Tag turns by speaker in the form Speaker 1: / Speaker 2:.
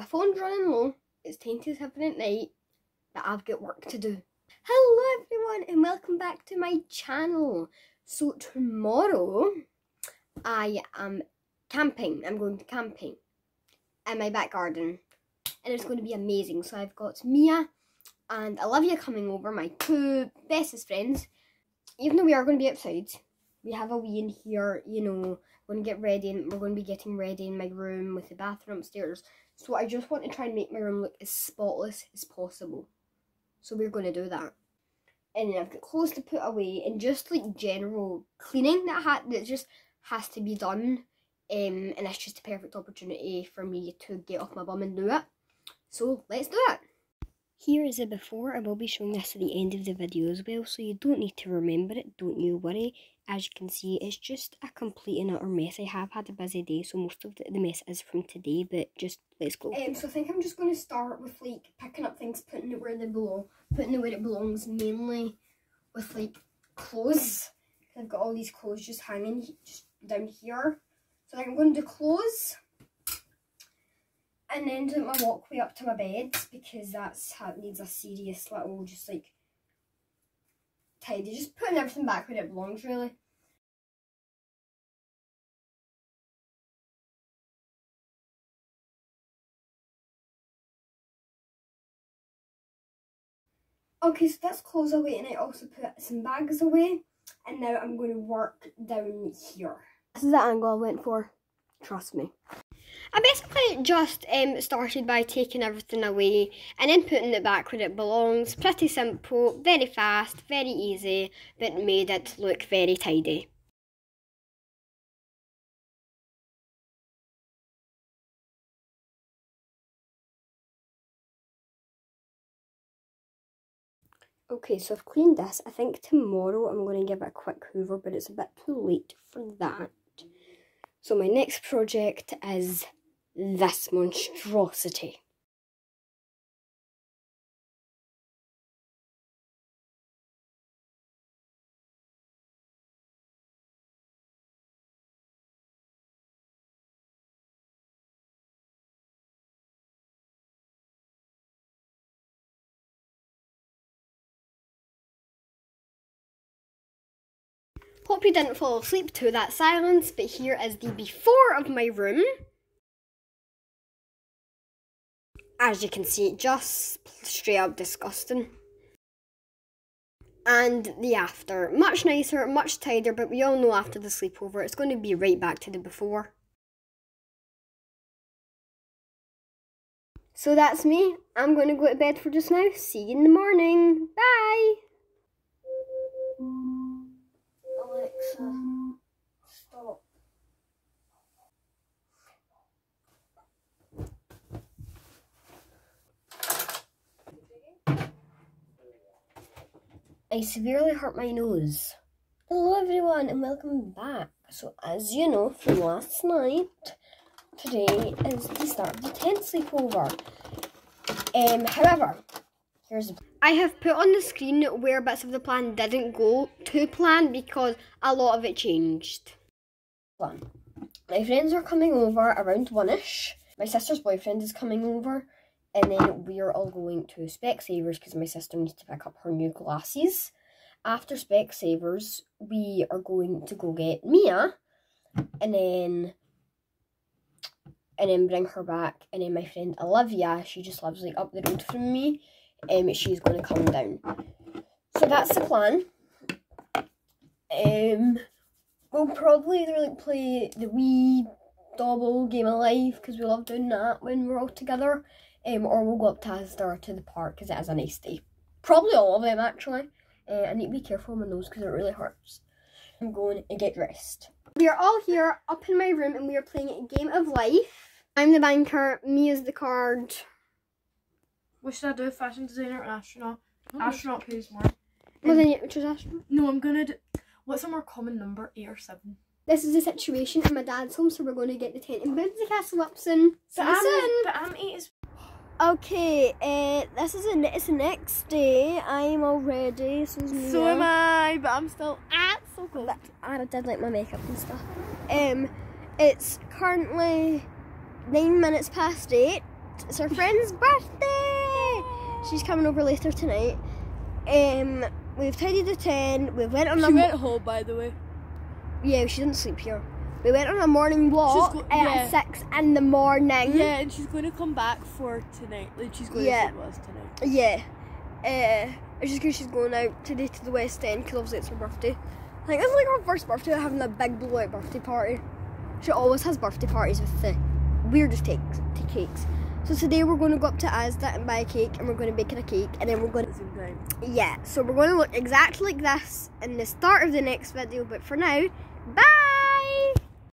Speaker 1: my phone's running low. It's 10 to 7 at night, but I've got work to do. Hello everyone and welcome back to my channel. So tomorrow I am camping. I'm going to camping in my back garden and it's going to be amazing. So I've got Mia and Olivia coming over, my two bestest friends. Even though we are going to be outside, we have a wee in here, you know, we're going to get ready and we're going to be getting ready in my room with the bathroom upstairs. So I just want to try and make my room look as spotless as possible. So we're going to do that. And then I've got clothes to put away and just like general cleaning that ha that just has to be done. Um, and it's just a perfect opportunity for me to get off my bum and do it. So let's do it. Here is a before. I will be showing this at the end of the video as well, so you don't need to remember it. Don't you worry. As you can see, it's just a complete and utter mess. I have had a busy day, so most of the, the mess is from today, but just go. Um, so I think I'm just going to start with like picking up things, putting it where they belong, putting it where it belongs, mainly with like clothes. I've got all these clothes just hanging just down here. So I'm going to clothes and then do my walkway up to my bed because that's how it needs a serious little just like tidy. Just putting everything back where it belongs really. Okay, so that's clothes away and I also put some bags away. And now I'm going to work down here. This is the angle I went for. Trust me. I basically just um, started by taking everything away and then putting it back where it belongs. Pretty simple, very fast, very easy, but made it look very tidy. Okay, so I've cleaned this. I think tomorrow I'm going to give it a quick hoover, but it's a bit too late for that. So my next project is this monstrosity. Hope you didn't fall asleep to that silence, but here is the before of my room. As you can see, just straight up disgusting. And the after, much nicer, much tidier, but we all know after the sleepover, it's going to be right back to the before. So that's me. I'm going to go to bed for just now. See you in the morning. Bye! Stop. I severely hurt my nose. Hello everyone and welcome back. So as you know from last night, today is the start of the 10th sleepover. Um, however, here's I have put on the screen where bits of the plan didn't go to plan because a lot of it changed. Plan. My friends are coming over around one-ish. My sister's boyfriend is coming over. And then we are all going to Specsavers because my sister needs to pick up her new glasses. After Specsavers, we are going to go get Mia. And then and then bring her back. And then my friend Olivia, she just lives like up the road from me um, she's going to come down. So that's the plan. Um, we'll probably like play the wee double game of life because we love doing that when we're all together. Um, or we'll go up to Asda to the park because it is a nice day. Probably all of them actually. Uh, I need to be careful with my nose because it really hurts. I'm going to get dressed. We are all here up in my room and we are playing a game of life. I'm the banker, me is the card,
Speaker 2: what should I do? Fashion designer or astronaut?
Speaker 1: Oh.
Speaker 2: Astronaut pays more.
Speaker 1: Well, then you choose astronaut.
Speaker 2: No, I'm gonna do. What's a more common number? Eight or seven?
Speaker 1: This is the situation in my dad's home, so we're going to get the tent and build the castle up soon.
Speaker 2: But I'm, but I'm eight as
Speaker 1: Okay, uh, this is a, it's the next day. I'm all ready. So is
Speaker 2: So am I, but I'm still ah, so cold.
Speaker 1: But I did like my makeup and stuff. Um, it's currently nine minutes past eight. It's her friend's birthday. She's coming over later tonight. Um, we've tidied the tent. We went on a
Speaker 2: She
Speaker 1: mo-
Speaker 2: went home, by the way.
Speaker 1: yeah. She didn't sleep here. We went on a morning walk
Speaker 2: go-
Speaker 1: at
Speaker 2: yeah.
Speaker 1: six in the morning.
Speaker 2: Yeah, and she's going to come back for tonight. Like, she's going
Speaker 1: Yeah.
Speaker 2: to sleep with us tonight.
Speaker 1: Yeah. Uh, it's just because she's going out today to the West End because obviously it's her birthday. I think it's like her first birthday having a big blowout birthday party. She always has birthday parties with the weirdest cakes. t- cakes. So today we're going to go up to Asda and buy a cake and we're going to bake it a cake and then we're going to yeah. So we're going to look exactly like this in the start of the next video. But for now, bye.